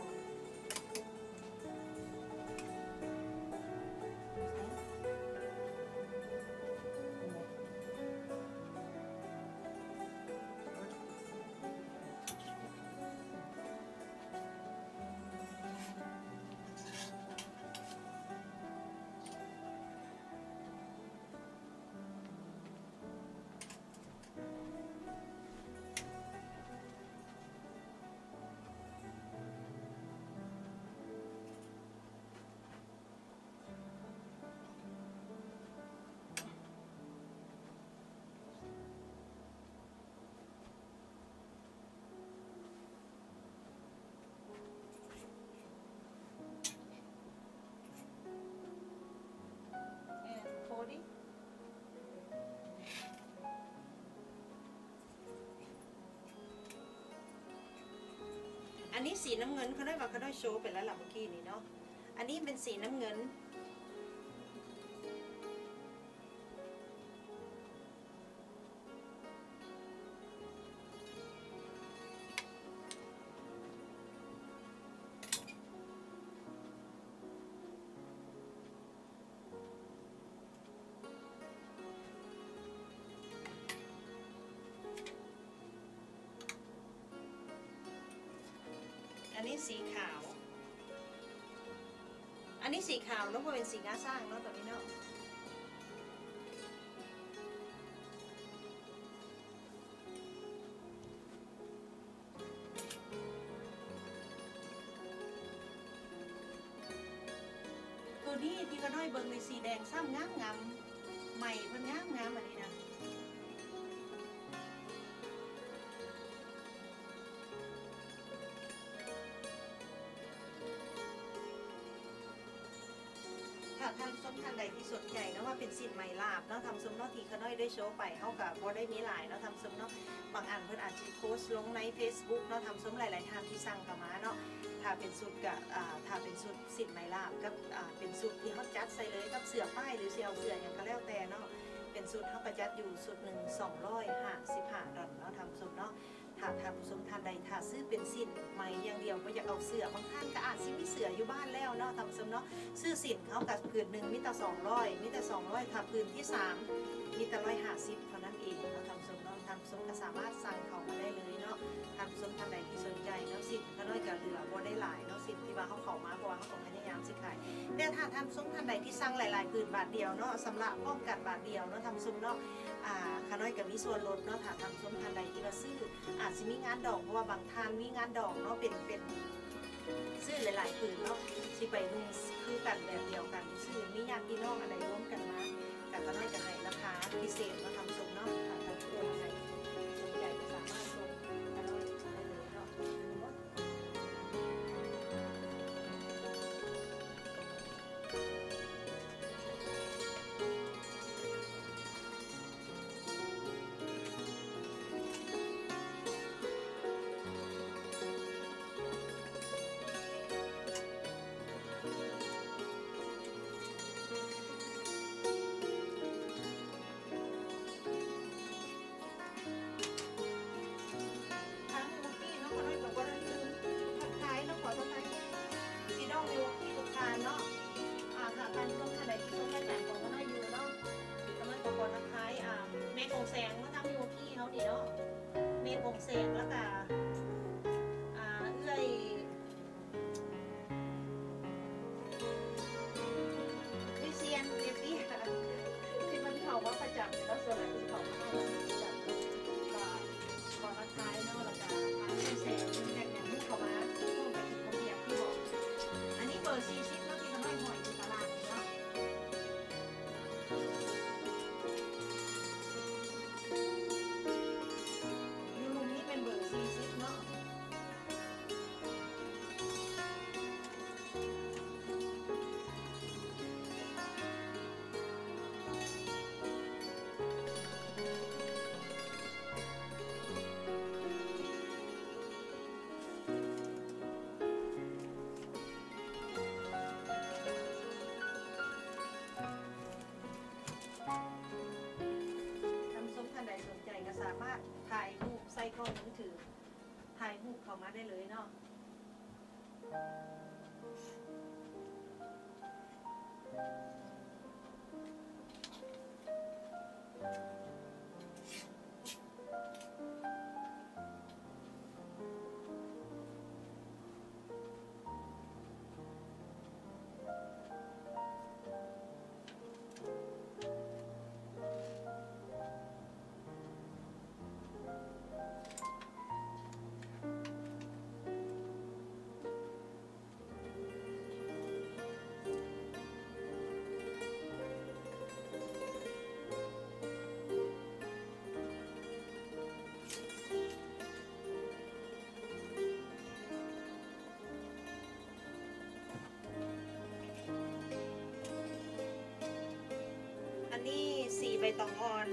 อันนี้สีน้ำเงินเขาได้ว่าเขาได้โชว์ไปแล้วล่ะเมื่อกี้นี่เนาะ อันนี้เป็นสีน้ำเงิน อันนี้สีขาว อันนี้สีขาวแล้วก็เป็นสีงาสร้างเนาะตัวนี้เนาะตัวนี้ที่กระน้อยเบิ่งในสีแดงซ้ำงามงามใหม่เพิ่นงามงามอันนี้นะ ท่านใดที่สนใจนะว่าเป็นสินไหมลาบเนาะทำส้มนาะทีขน้อยได้โชว์ไปเฮากับบ่ได้มีหลายเนาะทำส้มเนาะบางอันเพิ่อนอาจจะโพสต์ลงใน Facebook เนาะทำส้มหลายๆทานที่สั่งเข้ามาเนาะถ้าเป็นสุดกับอ่าถ้าเป็นสุดสินไหมลาบกับอ่าเป็นสุดที่เฮาจัดใส่เลยกับเสือป้ายหรือเสิเอาเสื้อหยังก็แล้วแต่เนาะเป็นสุดเฮาก็จัดอยู่สุดหนึ่ง255ดอลเนาะทำส้มเนาะ ถ้าท่านผู้ชมท่านใดถ้าซื้อเป็นสินไหมอย่างเดียวก็อยากเอาเสื้อบางท่านก็อาจสิมีเสื้ออยู่บ้านแล้วเนาะทำส้มเนาะซื้อสินเขากับผืนหนึ่งมิตรสองร้อยมิตรสองร้อยถ้าผืนที่สามมิตรร้อยห้าสิบเท่านั้นเองเราทำสมเราทำสมก็สามารถสั่งเขามาได้เลยเนาะทำสมท่านใดที่สนใจเนาะสินก็น้อยกับเหลือบ่ได้หลายเนาะสินที่ว่าเขาเขามาเพราะว่าเขา แต่ถ้าทำสมท่านใดที่สั่งหลาย ๆ ผืนบาทเดียวเนาะสำหรับป้องกันบาทเดียวเนาะทำสมเนาะอ่าขาน้อยกับมีส่วนลดเนาะถ้าทำสมท่านใดที่ว่าซื้ออาจจะมีงานดอกเพราะว่าบางท่านมีงานดอกเนาะเป็นเป็นซื้อหลาย ๆ ผืนเนาะสิไปนุ่งคือกันแบบเดียวกันซื้อมีญาติพี่น้องอะไรร่วมกันมาแต่ก็น้อยจะให้ราคาพิเศษเนาะ นี่สีใบตองอ่อน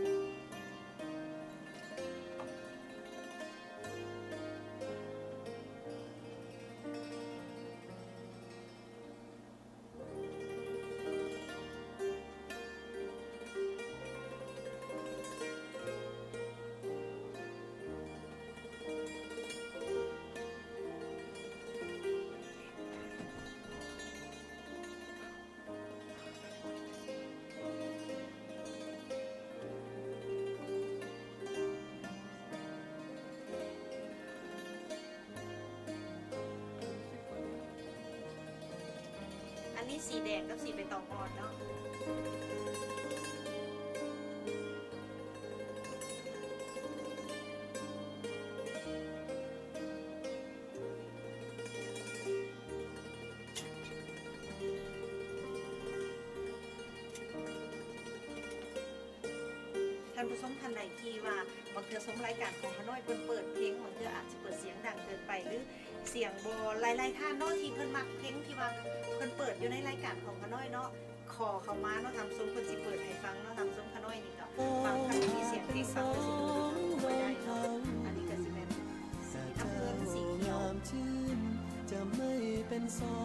นี้สีแดงกับสีใบตองอ่อนเนาะท่านผู้ชมท่านใดที่ว่าบางเทือสมรายการของขน้อยเพิ่นเปิดเพลงบางเทืออาจจะเปิดเสียงดังเกินไปหรือเสียงบอหลายๆท่านนาะที่เพิ่นมักเพลงที่ว่า ปิดอยู่ในรายการของขน้อยเนาะขอเขามาเนาะทำซุ้มเพิ่นสิเปิดให้ฟังเนาะทำซุ้มขน้อยนี่ก็ฟังคันมีเสียงเพลงฟังก็สิดูบ่ได้เนาะอันนี้ก็สิแม่นสีน้ำเงินสีเขียวชื่นจะไม่เป็นสอ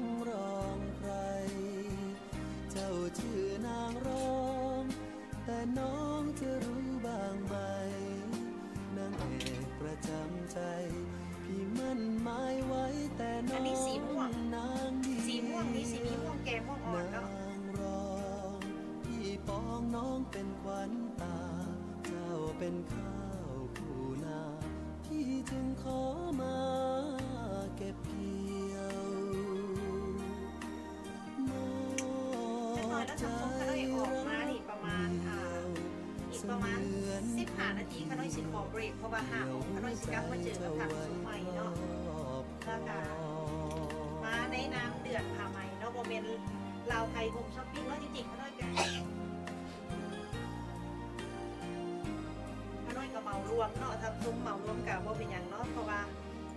งรองใคร เจ้าชื่อนางรองแต่น้องจะรู้ องน้องเป็นขวัญตาเจ้าเป็นข้าวผู้นาพี่จึงขอมาเก็บเกี่ยวมน้อยแล้วทำซุ้มขน้อยออกมานี่ประมาณอ่าอีกประมาณ15นาทีขน้อยสิขอเบรกเพราะว่าห้าโมงขน้อยสิกลับมาเจอกับทางซุ้มใหม่เนาะแล้วก็มาในน้ำเดือดผ่าไหม่เนาะโมเมนต์ลาวไทยโฮมช้อปปิ้ง มเนาะทำซุ้มเหมารวมกับบ่เป็นอย่างเนาะเพราะว่า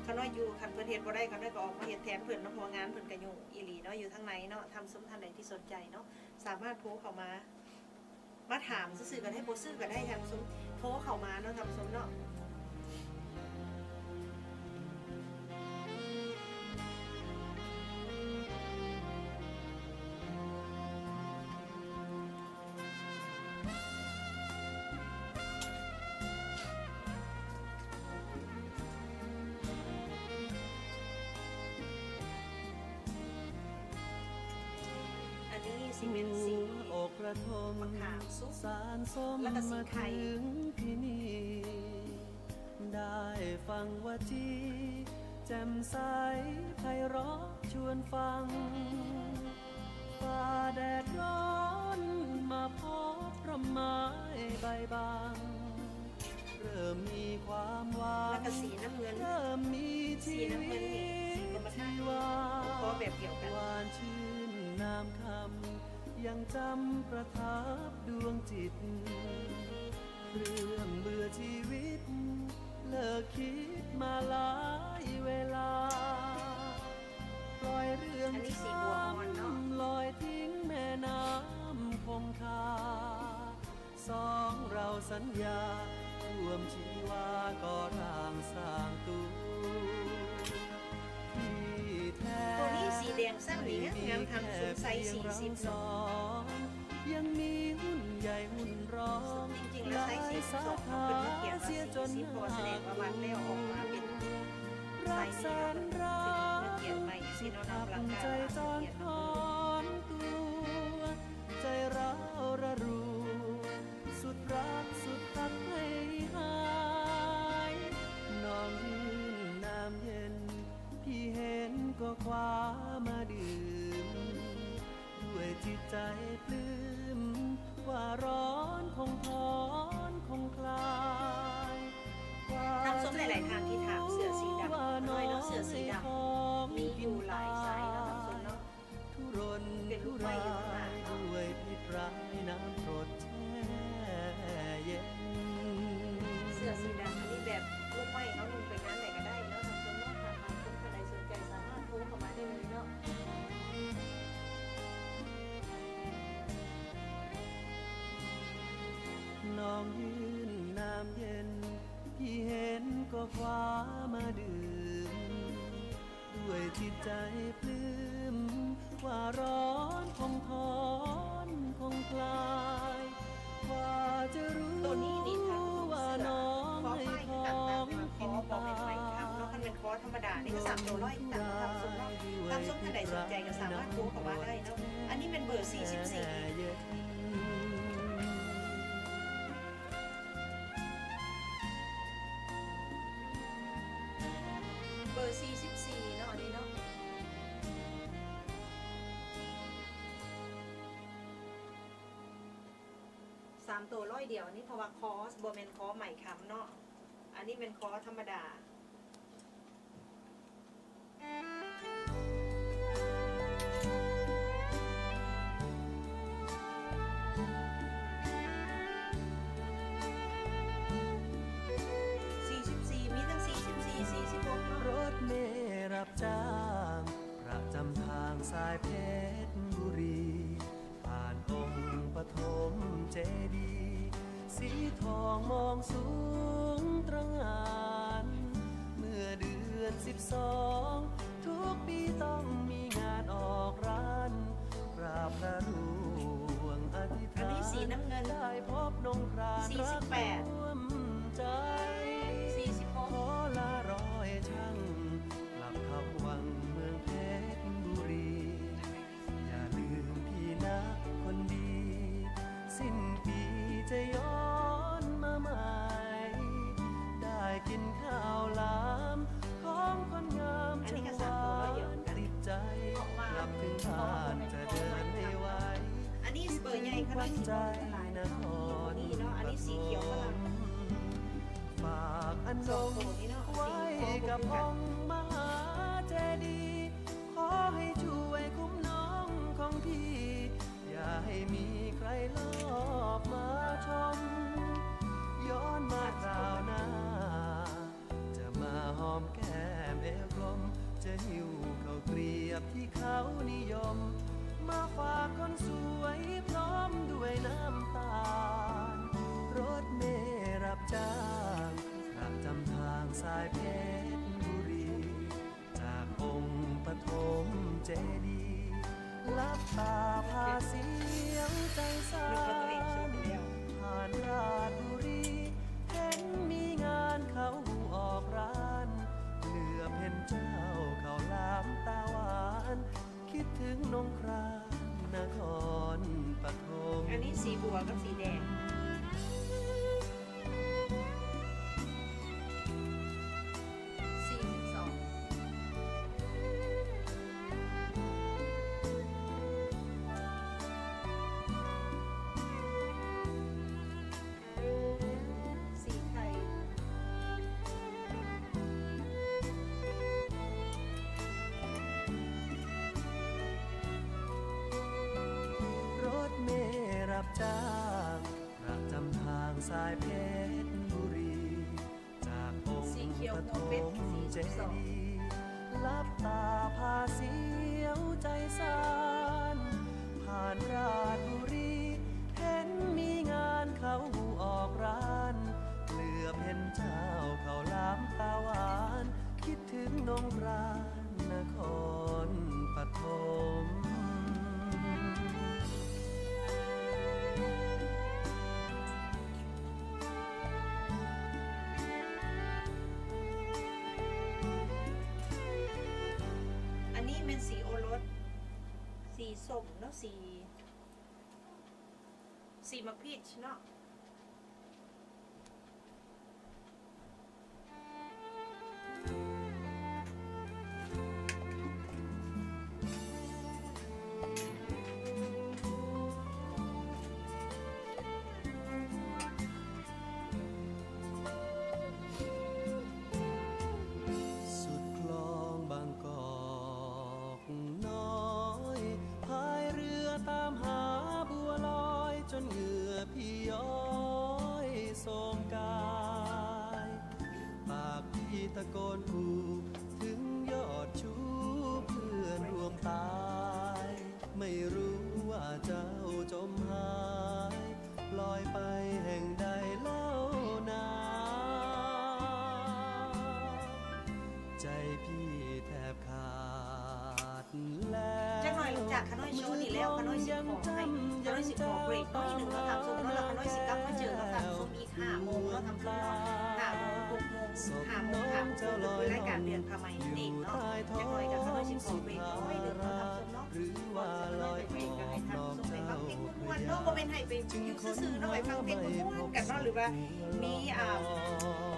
เขาน้อยอยู่คันเพื่อนเฮ็ดบ่ได้เขาน้อยก็ออกมาเฮ็ดแทนเพื่อนเนาะเพราะว่างานเพื่อนก็ยุ่งอีหลีเนาะอยู่ทางในเนาะทำซุ้มท่านใดที่สนใจเนาะสามารถโทรเข้ามา มาถามซื้อๆกันได้บ่ซื้อกันได้ทำซุ้มโทรเข้ามาเนาะทำซุ้มเนาะ มมะขามซุปสารส้มแล้วก็สีมาไข่ถึงที่นี่ได้ฟังว่าจีแจ่มใสไพเราะชวนฟังฝ่าแดดร้อนมาพบร่มไม้ใบบางเริ่มมีความหวาแล้วนก็สีน้ำเงินเริ่มมีชีสีน้ำเงิวินนี่สีกรมตท่าชีวาคอแบบเดียวกันหวานชื่นน้ำคำ ยังจำประทับดวงจิต เรื่องเบื่อชีวิต เลิกคิดมาหลายเวลา ปล่อยเรื่องอันนี้สีบัวอ่อนเนอะลอยทิ้งแม่น้ำคงคาสองเราสัญญาร่วมชีวาก่อร่างสร้างตัวที่แท้ ตัวนี้สีแดงสั้นนี่นะงามทำซุ้มไซส์สี่สิบสองยังมีหุ้นใหญ่หุ้นรองจริงๆแล้วไซส์สี่สิบสองเป็นมาเขียนว่าสี่สิบพราะว่าแสดงว่าวันแล้วออกมาเป็นไซรักส์นี้นแล้วรัถึงกเขียนใหม่สีโนนำลังการจอนเขียนทอนตัวใจร้าวระรูสุดรักสุ ก็คว้ามาดื่ม ด้วยจิตใจปลื้ม ว่าร้อนคงถอนคงคลายกว่าทำซุ้มหลาย ๆ ทางที่ถามเสือสีดำน้อยเนาะเสือสีดำมีอยู่หลายไซส์เนาะทำซุ้มเนาะทุรนเป็นลูทุกไม้ราอยู่ข้างหลังยเนาะด้วยพิษร้ายน้ำกรด เย็น พี่เห็นก็ฟ้ามาดื่ม ด้วยจิตใจปลื้ม ว่าร้อนคงทอนคงคลายว่าจะรู้ว่าว่าน้องคอให้ไฟขคืออกันงกินบอตาเป็นไหมครับเนาะมันเป็นคอธรรมดา นี่ก็สามตัวร้อยต่างตามซุ้มตามซุ้มท่านใดสนใจก็สามารถดูเข้ามาได้เนาะอันนี้เป็นเบอร์ 44ามตัวร้อยเดียวอันนี้เพราะว่าคอสโบเมนคอใหม่คำเนาะอันนี้เป็นคอธรรมดา มองสูงตระหงาน เมื่อเดือนสิบสอง เบอร์ใหญ่ขนาดสีใจหลายนเนาะครนี่เนาะอันนี้สีเขียวฝรั่งฝากอันสดองงตัวนี้เนาะไว้สีโคกับกัอนง อันนี้ มเจดีลับตาพาเสียวใจสานผ่านราชบุรี เห็นมีงานเขาหูออกร้านเหลือบเห็นเจ้าเขาล้ามตาหวาน คิดถึงนงรานนครปฐม ส้มเนาะสีสีมะพีชเนาะ ให้ไปอยู่ซื่อๆเนาะไปฟังเพลงม่วนๆกันเนาะหรือว่ามีอ่า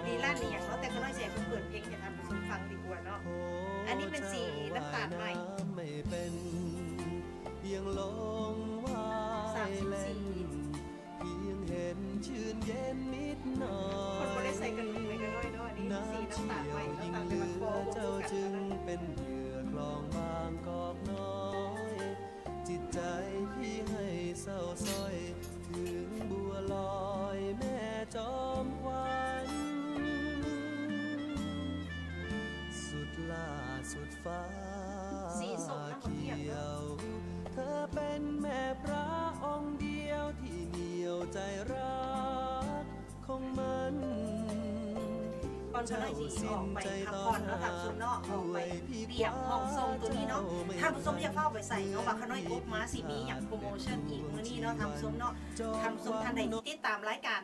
ดีลั่นนี่อย่างเนาะแต่เขาน้อยเสียเปิดเพลงให้ทำส้มฟังดีกว่าเนาะอันนี้เป็นสีน้ำตาลใหม่ไม่เป็นเพียงลงว่าสามสิบสี่เพียงเห็นชื่นเย็นนิดหน่อยคนบ่ได้ใส่กันไปกันน้อยเนาะอันนี้สีน้ำตาลใหม่น้ำตาลเป็นมันโฟอเจ้ากันจึงเป็นเหยื่อคลองบางกอกน้อย ใจพี่ให้เศร้าส้อย ถึงบัวลอยแม่จอมควันสุดล่าสุดฟ้าสีส้มน้ำมันเทียบเขีเนยอะวเธอเป็นแม่พระองค์เดียวที่เหนียวใจรัก ก่อนเขาน้อยสีออกไปพักผ่อนเนาะทำซุมเนาะออกไปเรียบห้องทรงตัวนี้เนาะทำซุมอย่าเฝ้าไปใส่เนาะว่าเขาน้อยกบมาสีมีอย่างโปรโมชั่นอีกมื้อนี้เนาะทำซุมเนาะทำซุ้มทันใดที่ติดตามรายการ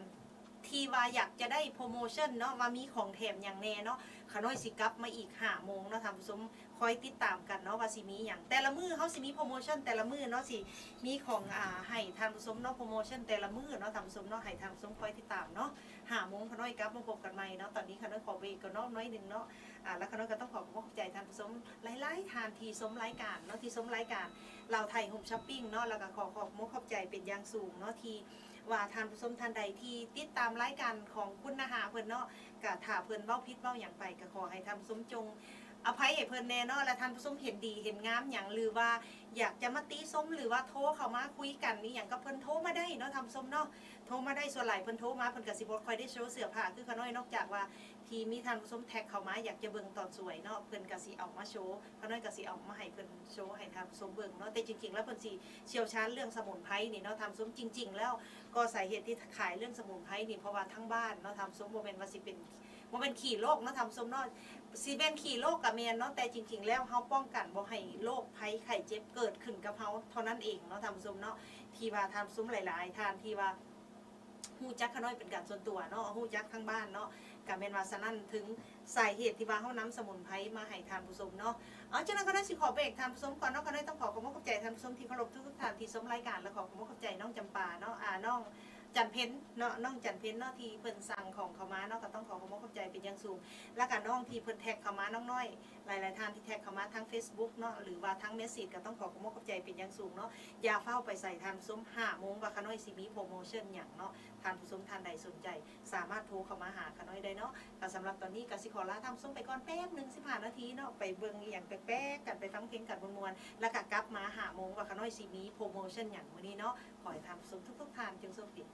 ทีว่าอยากจะได้โปรโมชั่นเนาะว่ามีของแถมอย่างแน่เนาะขน้อยสิกลับมาอีกห้าโมงเนาะทำซุ้มคอยติดตามกันเนาะว่าสิมีอย่างแต่ละมือเขาสิมีโปรโมชั่นแต่ละมือเนาะสิมีของอ่าให้ทำซุ้มเนาะโปรโมชั่นแต่ละมือเนาะทำซุ้มเนาะให้ทำซุ้มคอยติดตามเนาะ ห้าโมงขน้อยกลับมาพบกันใหม่เนาะตอนนี้ขน้อยขอไปกกันเนาะน้อยหนึ่งเนาะอ่าแล้วขน้อยก็ต้องขอขอบใจท่านผู้ชมหลายๆทานทีสมรายการเนาะที่ซุ้มรายการเราไทยโฮมช้อปปิ้งเนาะแล้วก็ขอขอบมุกขอบใจเป็นอย่างสูงเนาะทีว่าทานผู้ชมท่านใดที่ติดตามรายการของคุณนาหาเพิ่นเนาะกะถ้าเพิ่นเบ้าพิษเบ้าอย่างไปก็ขอให้ทานผู้ชมจง อภัยให้เพิ่นแน่นาะและท่านผู้ชมเห็นดีเห็นงามหยังหรือว่าอยากจะมาตีส้มหรือว่าโทรเข้ามาคุยกันนี่หยังก็เพิ่นโทรมาได้เนาะทำส้มเนาะโทรมาได้ส่วนหลายเพิ่นโทรมาเพิ่นก็สิบ่ค่อยได้โชว์เสื้อผ้าคือเขาน้อยนอกจากว่าที่มีท่านผู้ชมแท็กเข้ามาอยากจะเบิ่งตอนสวยเนาะเพิ่นก็สิเอามาโชว์เขาน้อยก็สิเอามาให้เพิ่นโชว์ให้ท่านผู้มเบิ่งเนาะแต่จริง ๆ แล้วเพิ่นสิเชี่ยวชาญเรื่องสมุนไพรนี่เนาะทำส้มจริง ๆ แล้วก็สาเหตุที่ขายเรื่องสมุนไพรนี่เพราะว่าทั้งบ้านเนาะทำส้มโมเป็นว่าสิเป็นโมเป็นขี่โรคเนาะทำส้มเนาะ สิเป็นขี่โรคกับเมียนเนาะแต่จริง ๆ แล้วเฮาป้องกันบ่ให้โรคภัยไข้เจ็บเกิดขึ้นกับเฮาเท่านั้นเองเนาะทำส้มเนาะที่ว่าทำส้มหลาย ๆ ทานที่ว่าฮู้จักขน้อยเป็นการส่วนตัวเนาะฮู้จักทั้งบ้านเนาะกับเมนวาสนั่นถึงสาเหตุที่ว่าเฮานำสมุนไพรมาให้ทานผู้ชมเนาะเอาจากนั้นก็ได้สิขอเบรกทานผู้ชมก่อนเนาะก็ได้ต้องขอขอบคุณขอบใจทานผู้ชมที่เคารพทุกๆท่านที่ชมรายการและขอขอบคุณขอบใจน้องจำปาเนาะอ่าน้อง จันเพ้นเนาะน้องจันเพ้นเนาะที่เพิ่นสั่งของเขามาเนาะก็ต้องขอขอบคุณขอบใจเป็นอย่างสูง แล้วก็น้องที่เพิ่นแท็กเขามาน้องน้อย หลายๆท่านที่แท็กเขามาทั้ง Facebook เนาะหรือว่าทั้งเมสเซจก็ต้องขอขอบคุณขอบใจเป็นอย่างสูงเนาะอย่าเฝ้าไปใส่ทานซุ้ม5โมงว่าขาน้อยสิมีโปรโมชั่นอย่างเนาะานผู้ชมท่านใดสนใจ สามารถโทรเข้ามาหาขาน้อยได้เนาะแต่สำหรับตอนนี้กสิขอลาทำส้มไปก่อนแป๊บหนึ่งสิผ่านาทีเนาะไปเบิ่งอย่างแป๊กๆกันไปฟังเพลงกันมวนๆแล้วก็กลับมาหาโมงว่าขาน้อยสีมีโปรโมชั่นอย่างวันนี้เนาะขอให้ทำส้มทุกๆท่านจงโชคดี